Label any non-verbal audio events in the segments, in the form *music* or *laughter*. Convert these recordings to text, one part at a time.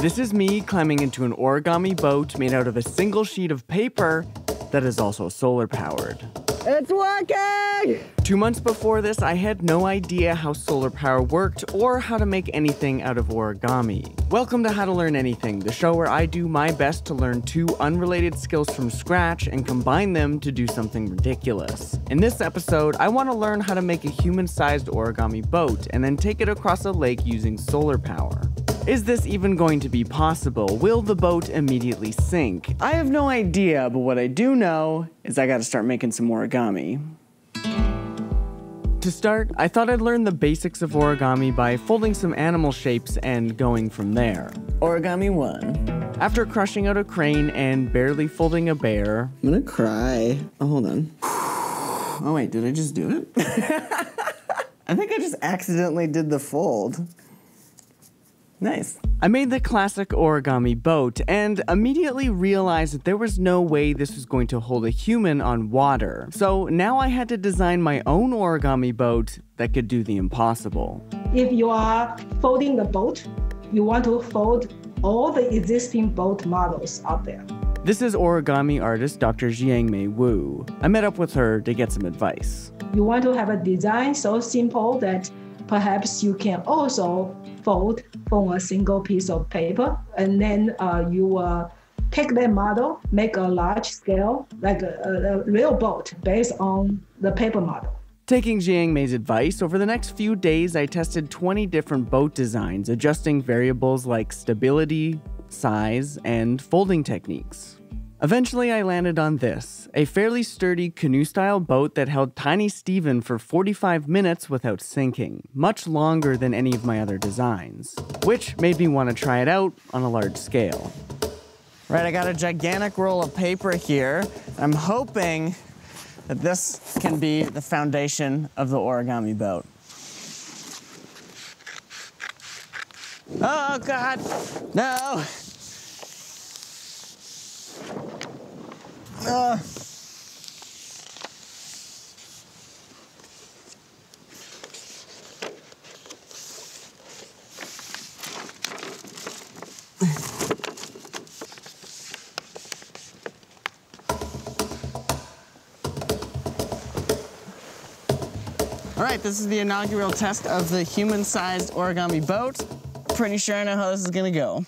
This is me climbing into an origami boat made out of a single sheet of paper that is also solar powered. It's working! Two months before this, I had no idea how solar power worked or how to make anything out of origami. Welcome to How to Learn Anything, the show where I do my best to learn two unrelated skills from scratch and combine them to do something ridiculous. In this episode, I want to learn how to make a human sized origami boat and then take it across a lake using solar power. Is this even going to be possible? Will the boat immediately sink? I have no idea, but what I do know is I gotta start making some origami. To start, I thought I'd learn the basics of origami by folding some animal shapes and going from there. Origami 1. After crushing out a crane and barely folding a bear. I'm gonna cry. Oh, hold on. Oh, wait, did I just do it? *laughs* I think I just accidentally did the fold. Nice. I made the classic origami boat and immediately realized that there was no way this was going to hold a human on water. So now I had to design my own origami boat that could do the impossible. If you are folding the boat, you want to fold all the existing boat models out there. This is origami artist Dr. Jiangmei Wu. I met up with her to get some advice. You want to have a design so simple that perhaps you can also fold from a single piece of paper, and then uh, you uh, take that model, make a large scale, like a, a, real boat based on the paper model. Taking Jiangmei's advice, over the next few days, I tested 20 different boat designs, adjusting variables like stability, size, and folding techniques. Eventually, I landed on this a fairly sturdy canoe style boat that held Tiny Steven for 45 minutes without sinking, much longer than any of my other designs, which made me want to try it out on a large scale. Right, I got a gigantic roll of paper here. I'm hoping that this can be the foundation of the origami boat. Oh, God, no. Uh. All right, this is the inaugural test of the human-sized origami boat. Pretty sure I know how this is gonna go.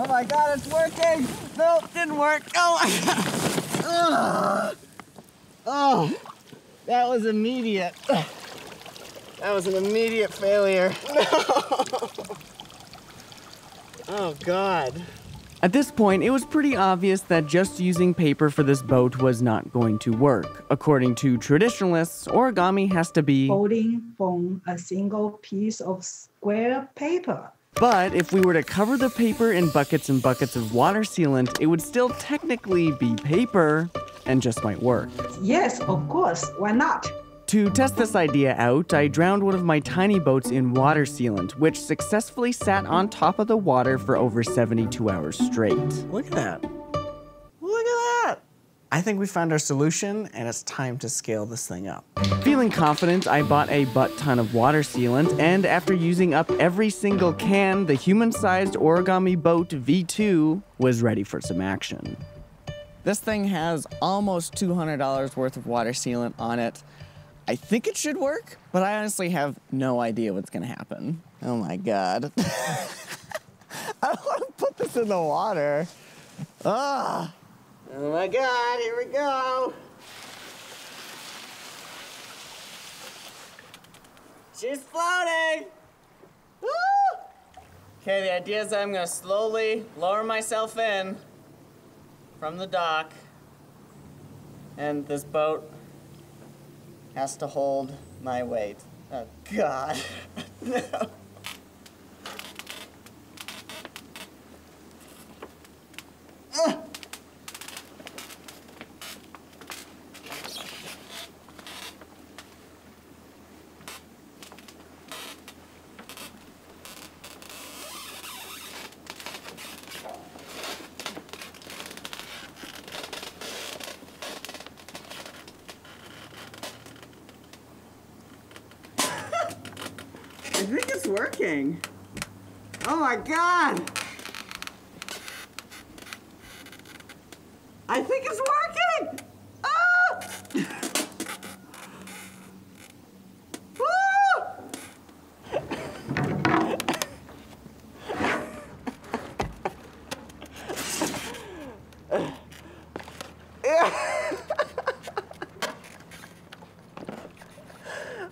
Oh my god, it's working! Nope, didn't work. Oh my god. Ugh. *laughs* Oh, that was immediate. That was an immediate failure. *laughs* No. Oh god. At this point, it was pretty obvious that just using paper for this boat was not going to work. According to traditionalists, origami has to be folding from a single piece of square paper. But if we were to cover the paper in buckets and buckets of water sealant, it would still technically be paper and just might work. Yes, of course. Why not? To test this idea out, I drowned one of my tiny boats in water sealant, which successfully sat on top of the water for over 72 hours straight. Look at that. Look at that. I think we found our solution, and it's time to scale this thing up. Feeling confident, I bought a butt ton of water sealant, and after using up every single can, the human sized origami boat V2 was ready for some action. This thing has almost $200 worth of water sealant on it. I think it should work, but I honestly have no idea what's gonna happen. Oh my god. *laughs* I don't want to put this in the water. Ah. Oh my god, here we go. She's floating. Okay, the idea is I'm gonna slowly lower myself in from the dock, and this boat has to hold my weight. Oh, God. *laughs* no. Working. Oh my god! I think it's working! Ah!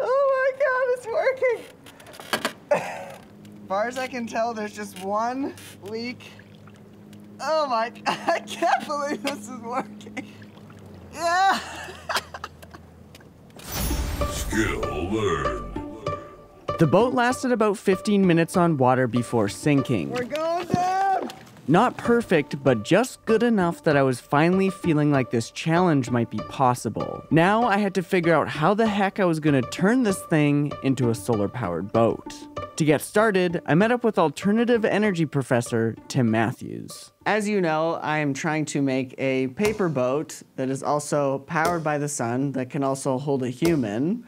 oh my god, it's working! As far as I can tell, there's just one leak. Oh my, *laughs* I can't believe this is working. Yeah! *laughs* Skill learned. The boat lasted about 15 minutes on water before sinking. We're going down! Not perfect, but just good enough that I was finally feeling like this challenge might be possible. Now I had to figure out how the heck I was gonna turn this thing into a solar powered boat. To get started, I met up with alternative energy professor Tim Matthews. As you know, I am trying to make a paper boat that is also powered by the sun that can also hold a human.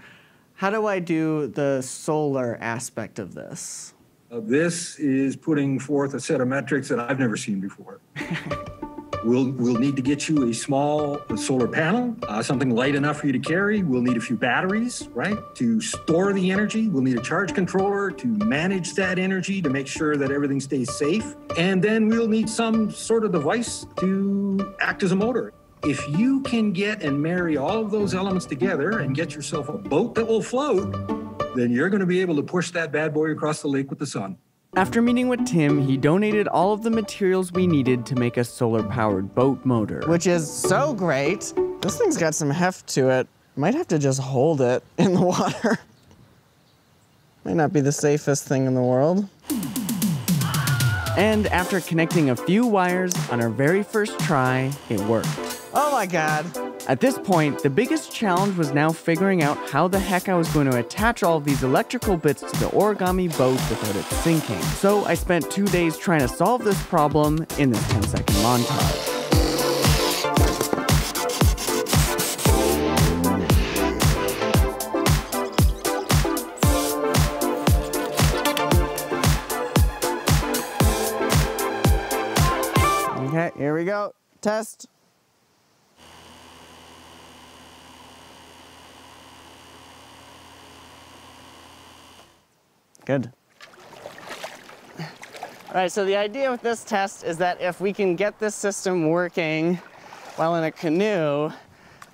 How do I do the solar aspect of this? Uh, This is putting forth a set of metrics that I've never seen before. *laughs* We'll, we'll need to get you a small solar panel, uh, something light enough for you to carry. We'll need a few batteries, right, to store the energy. We'll need a charge controller to manage that energy to make sure that everything stays safe. And then we'll need some sort of device to act as a motor. If you can get and marry all of those elements together and get yourself a boat that will float, then you're going to be able to push that bad boy across the lake with the sun. After meeting with Tim, he donated all of the materials we needed to make a solar powered boat motor. Which is so great. This thing's got some heft to it. Might have to just hold it *laughs* in the water. Might not be the safest thing in the world. And after connecting a few wires on our very first try, it worked. Oh my god. At this point, the biggest challenge was now figuring out how the heck I was going to attach all of these electrical bits to the origami boat without it sinking. So I spent two days trying to solve this problem in this 10 second montage. Okay, here we go. Test. Good. All right, so the idea with this test is that if we can get this system working while in a canoe,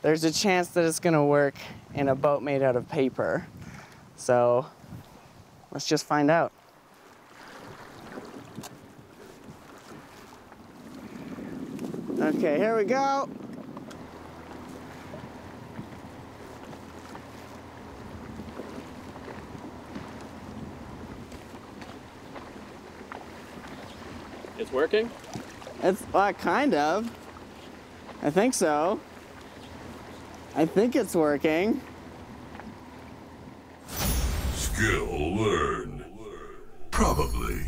there's a chance that it's gonna work in a boat made out of paper. So let's just find out. Okay, here we go. It's working? It's uh, kind of. I think so. I think it's working. Skill learned. Probably.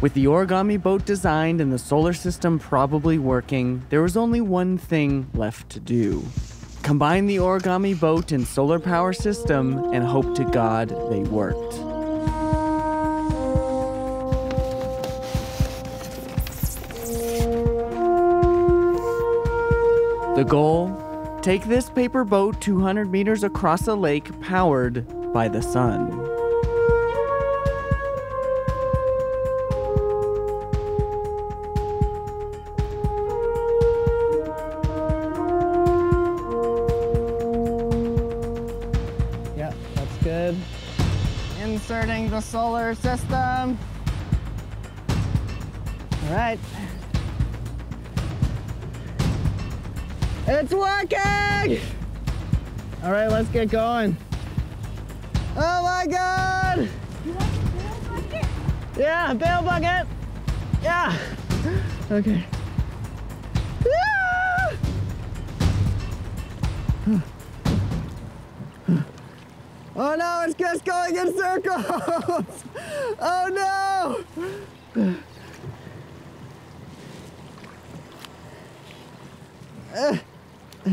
With the origami boat designed and the solar system probably working, there was only one thing left to do. Combine the origami boat and solar power system and hope to God they worked. The goal? Take this paper boat 200 meters across a lake powered by the sun. Yep, that's good. Inserting the solar system. All right. It's working! All right, let's get going. Oh my God! Yeah, bail bucket. Yeah. Okay. Yeah! Oh no, it's just going in circles! *laughs* Oh no! Ah. No!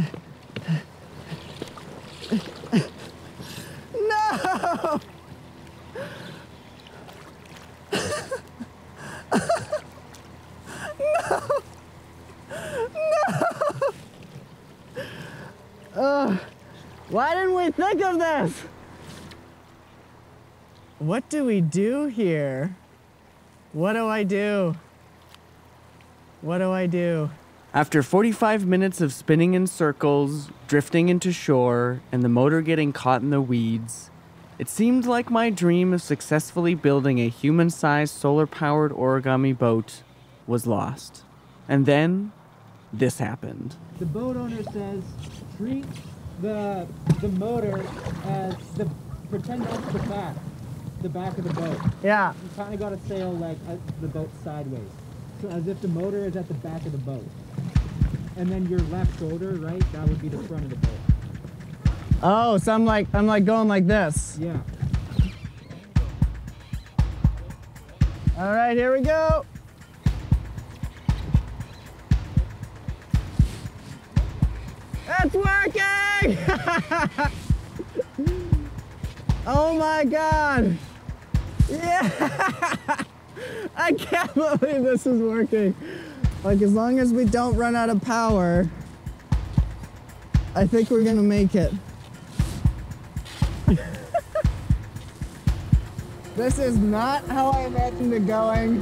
no! No! Ugh. Why didn't we think of this? What do we do here? What do I do? What do I do? After 45 minutes of spinning in circles, drifting into shore, and the motor getting caught in the weeds, it seemed like my dream of successfully building a human sized solar powered origami boat was lost. And then, this happened. the boat owner says treat the the motor as the pretend that's the back, the back of the boat. Yeah. You kind of got to sail like uh, the boat sideways, so as if the motor is at the back of the boat, and then your left shoulder, right, that would be the front of the boat. Oh, so I'm like I'm like going like this. Yeah. All right, here we go. It's working! *laughs* oh my god! Yeah! *laughs* I can't believe this is working. Like, as long as we don't run out of power, I think we're gonna make it. *laughs* This is not how I imagined it going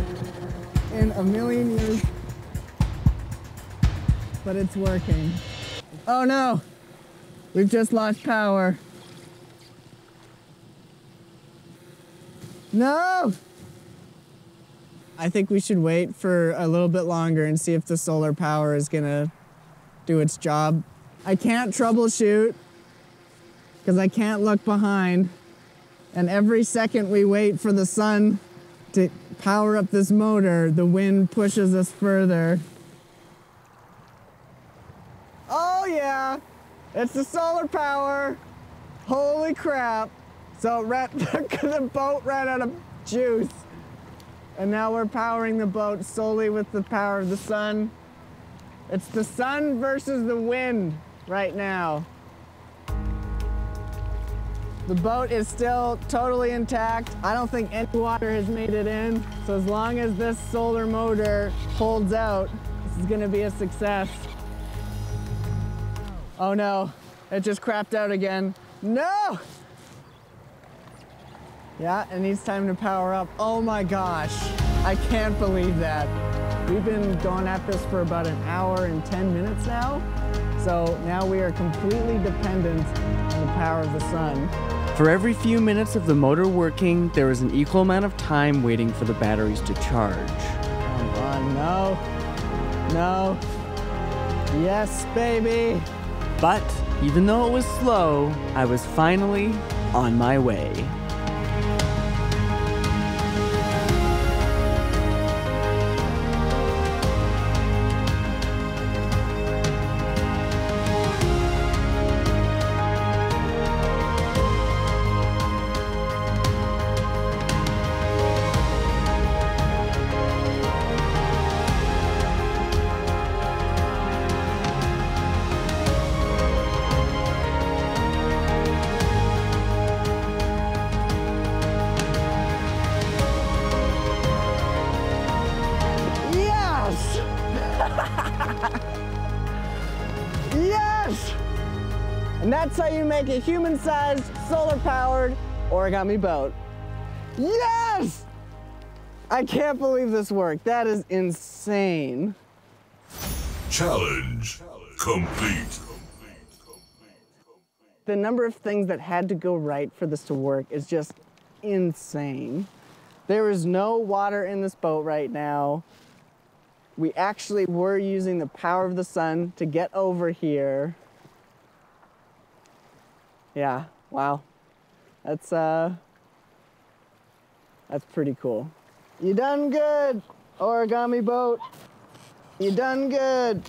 in a million years. But it's working. Oh no! We've just lost power. No! I think we should wait for a little bit longer and see if the solar power is gonna do its job. I can't troubleshoot because I can't look behind. And every second we wait for the sun to power up this motor, the wind pushes us further. Oh yeah, it's the solar power. Holy crap. So *laughs* the boat ran out of juice. And now we're powering the boat solely with the power of the sun. It's the sun versus the wind right now. The boat is still totally intact. I don't think any water has made it in. So as long as this solar motor holds out, this is gonna be a success. Oh no, it just crapped out again. No! Yeah, it needs time to power up. Oh my gosh, I can't believe that. We've been going at this for about an hour and 10 minutes now. So now we are completely dependent on the power of the sun. For every few minutes of the motor working, there is an equal amount of time waiting for the batteries to charge. Come on, no. No. Yes, baby. But even though it was slow, I was finally on my way. Make a human-sized, solar-powered origami boat. Yes! I can't believe this worked. That is insane. Challenge complete. The number of things that had to go right for this to work is just insane. There is no water in this boat right now. We actually were using the power of the sun to get over here. Yeah, wow. That's uh that's pretty cool. You done good, origami boat. You done good.